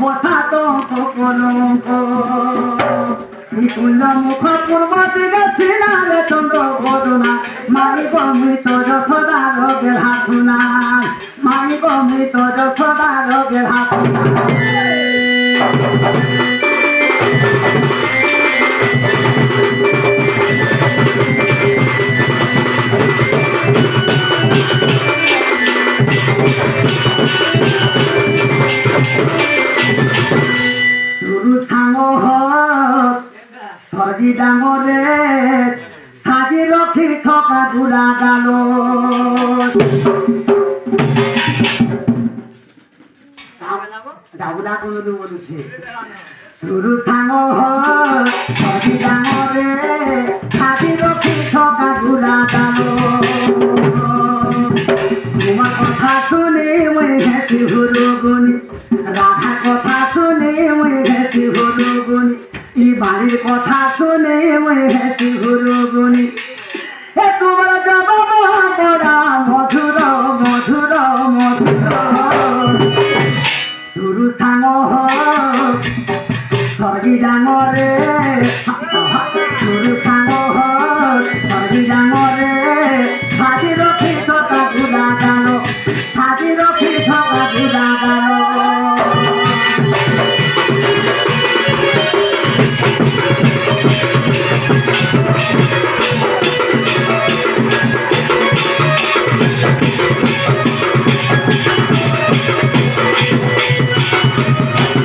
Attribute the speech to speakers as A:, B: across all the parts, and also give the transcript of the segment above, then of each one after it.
A: বসাত কলঙ্ক বিপুল মুখ পূর্ব দিকে ছিলারে চন্দ্র বদনা মাইব মৃত যশোদা রোগের হাসুনা মাইব মৃত যশোদা রোগের হাসুনা সাঙ সজি ডাঙরে সাজি রখি থকা গুড়া গাল ডাবুলা কোনো বলছে সরু সাঙ সজি ডাঙরে সাজি রখি থকা গুড়া গাল তোমার কথা শুনে মই রাধা ই বাড়ির কথা শুনে মই হেঁচি হলো গুনি এ তোমার জবাব বড়া মধুর মধুর মধুর। শুরু সাঙ সরি ডাঙরে। শুরু সাঙ সরি ডাঙরে। সাজি রখি থকা গুড়া গান, সাজি রখি থকা গুড়া গান।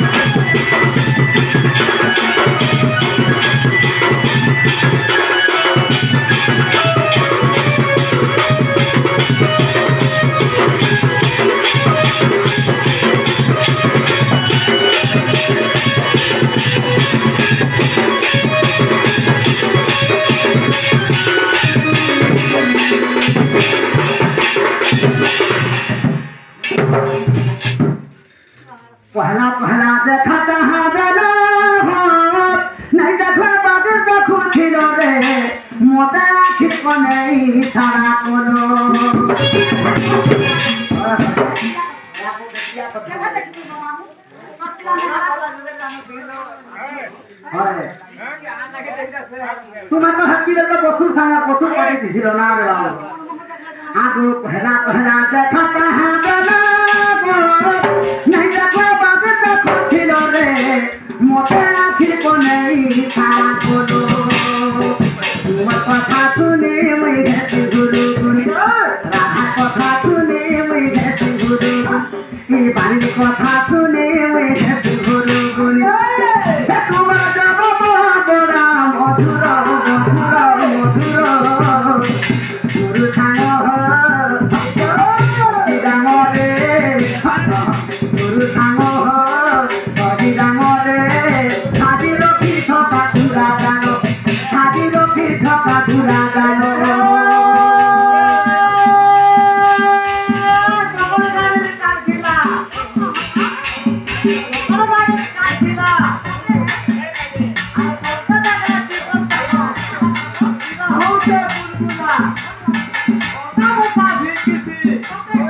A: Thank মোদা ঠিকনে তারা করো। তোমার তো হাতি রে বসুর সারা বসুর পাঠিয়ে দিছিল না রে বাবু। আগু পহলা পহলা দেখা কাহা গলা নাই দেখো বাদ তো ছিল মোটা ছিল কোনে তারা কথা শুনে মই ভেসে ঘুরু ঘুরি রাধা সাজি রখি থকা ঘুরা গান। দেখো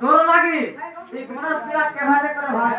A: তোর লাগি এই ঘোড়া সিরা কেভাবে করে ভাই